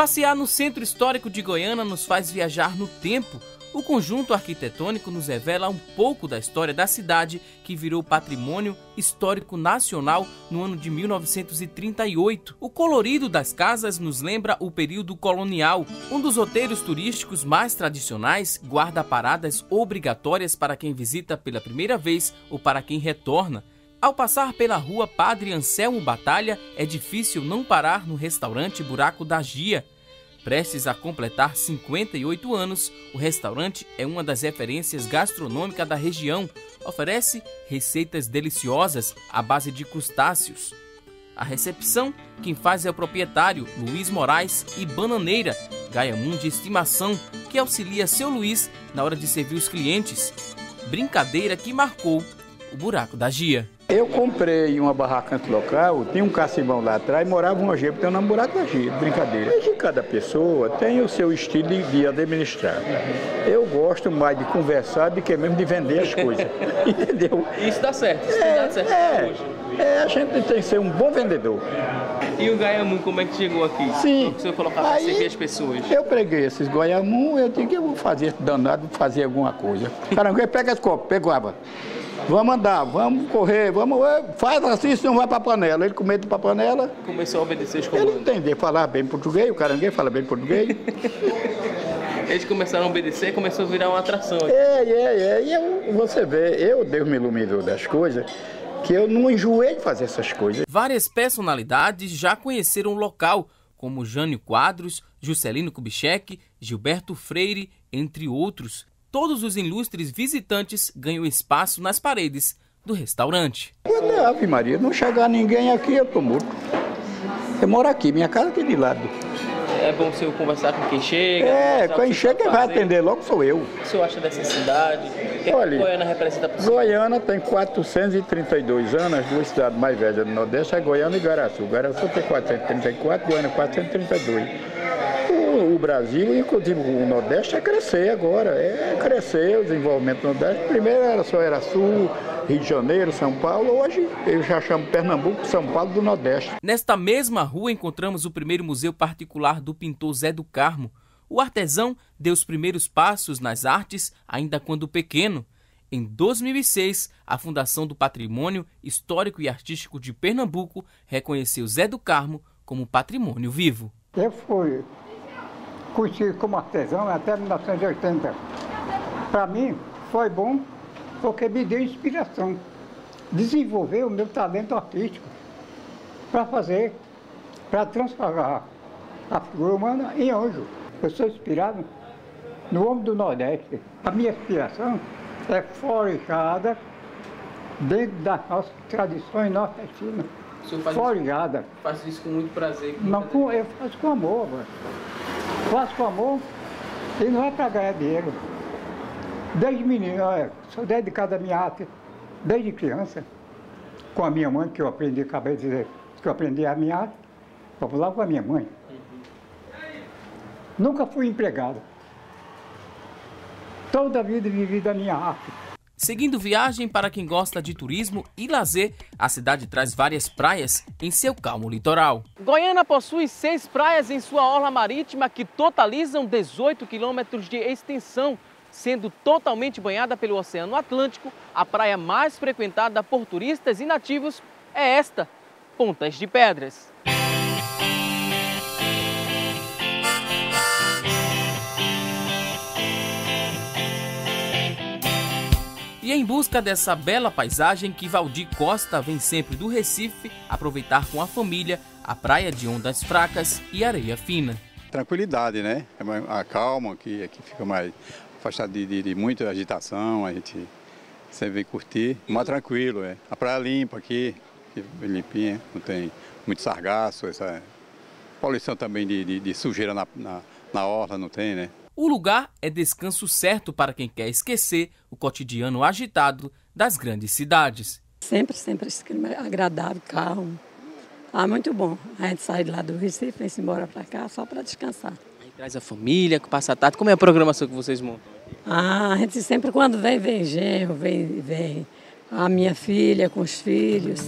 passear no centro histórico de Goiânia nos faz viajar no tempo. O conjunto arquitetônico nos revela um pouco da história da cidade que virou patrimônio histórico nacional no ano de 1938. O colorido das casas nos lembra o período colonial. Um dos roteiros turísticos mais tradicionais guarda paradas obrigatórias para quem visita pela primeira vez ou para quem retorna. Ao passar pela rua Padre Anselmo Batalha, é difícil não parar no restaurante Buraco da Gia. Prestes a completar 58 anos, o restaurante é uma das referências gastronômicas da região. Oferece receitas deliciosas à base de crustáceos. A recepção, quem faz é o proprietário Luiz Moraes e Bananeira, Gaiamum de estimação, que auxilia seu Luiz na hora de servir os clientes. Brincadeira que marcou o buraco da Gia. Eu comprei uma barraca local, tinha um cacimão lá atrás, morava um agente, tem o nome buraco da Gia, brincadeira. E cada pessoa tem o seu estilo de administrar. Eu gosto mais de conversar do que mesmo de vender as coisas. Entendeu? Isso dá certo, isso é, dá certo é, é, a gente tem que ser um bom vendedor. E o Goiamum, como é que chegou aqui? Sim. O senhor colocava para servir as pessoas? Eu preguei esses Goiamum, eu que eu vou fazer danado, fazer alguma coisa. Caranguejo, pega as copas, pegava. Vamos andar, vamos correr, vamos. Faz assim, senão vai para a panela. Ele com medo para a panela. Começou a obedecer os comandos. Ele entender, falar bem português, o caranguejo fala bem português. Eles começaram a obedecer e começou a virar uma atração. Aqui. É, é, é. E eu, você vê, eu, Deus me iluminou das coisas, que eu não enjoei de fazer essas coisas. Várias personalidades já conheceram o local, como Jânio Quadros, Juscelino Kubitschek, Gilberto Freire, entre outros todos os ilustres visitantes ganham espaço nas paredes do restaurante. É, Ave Maria, não chegar ninguém aqui, eu tô morto. Eu moro aqui, minha casa aqui de lado. É bom você conversar com quem chega. É, quem chega quem vai atender logo sou eu. O que o senhor acha dessa cidade? O que Olha, Goiânia representa para? Goiânia tem 432 anos, as duas cidades mais velhas do Nordeste é Goiânia e Garaçu. Garaçu tem 434, Goiânia 432 o Brasil, inclusive o Nordeste, é crescer agora, é crescer o desenvolvimento do Nordeste. Primeiro era só era Sul, Rio de Janeiro, São Paulo, hoje eu já chamo Pernambuco, São Paulo do Nordeste. Nesta mesma rua encontramos o primeiro museu particular do pintor Zé do Carmo. O artesão deu os primeiros passos nas artes ainda quando pequeno. Em 2006, a Fundação do Patrimônio Histórico e Artístico de Pernambuco reconheceu Zé do Carmo como patrimônio vivo. Eu fui curti como artesão até 1980. Para mim, foi bom porque me deu inspiração. Desenvolver o meu talento artístico para fazer, para transformar a figura humana em anjo. Eu sou inspirado no homem do Nordeste. A minha inspiração é forjada dentro das nossas tradições nordestinas. Forjada. Isso, faz isso com muito prazer. Com Não, com, eu faço com amor. Mano. Faço com amor e não é para ganhar dinheiro. Desde menino, olha, sou dedicado à minha arte, desde criança, com a minha mãe, que eu aprendi, acabei de dizer, que eu aprendi a minha arte, lá com a minha mãe. Nunca fui empregado. Toda a vida vivi da minha arte. Seguindo viagem para quem gosta de turismo e lazer, a cidade traz várias praias em seu calmo litoral. Goiânia possui seis praias em sua orla marítima que totalizam 18 quilômetros de extensão, sendo totalmente banhada pelo Oceano Atlântico. A praia mais frequentada por turistas e nativos é esta, Pontas de Pedras. E em busca dessa bela paisagem que Valdir Costa vem sempre do Recife aproveitar com a família a praia de ondas fracas e areia fina. Tranquilidade, né? É a calma aqui, aqui fica mais afastado de, de, de, muita agitação, a gente sempre vem curtir, mais tranquilo, é. A praia limpa aqui, bem limpinha, não tem muito sargaço, essa poluição também de, de, de sujeira na, na, na orla não tem, né? O lugar é descanso certo para quem quer esquecer o cotidiano agitado das grandes cidades. Sempre, sempre esse clima agradável, calmo. Ah, muito bom. A gente sai lá do Recife, vem embora para cá só para descansar. Aí traz a família, passa a tarde. Como é a programação que vocês montam? Ah, a gente sempre quando vem, vem genro, vem, vem a minha filha com os filhos.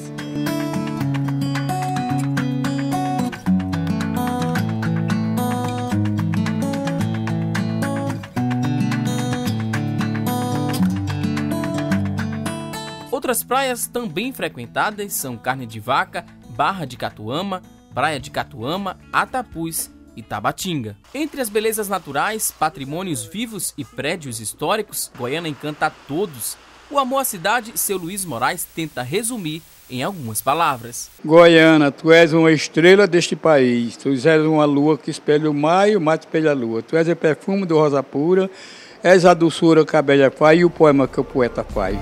Outras praias também frequentadas são Carne de Vaca, Barra de Catuama, Praia de Catuama, Atapuz e Tabatinga. Entre as belezas naturais, patrimônios vivos e prédios históricos, Goiânia encanta a todos. O amor à cidade, seu Luiz Moraes tenta resumir em algumas palavras. Goiânia, tu és uma estrela deste país, tu és uma lua que espelha o mar e o mar espelha a lua. Tu és o perfume do rosa pura, és a doçura que a bela faz e o poema que o poeta faz.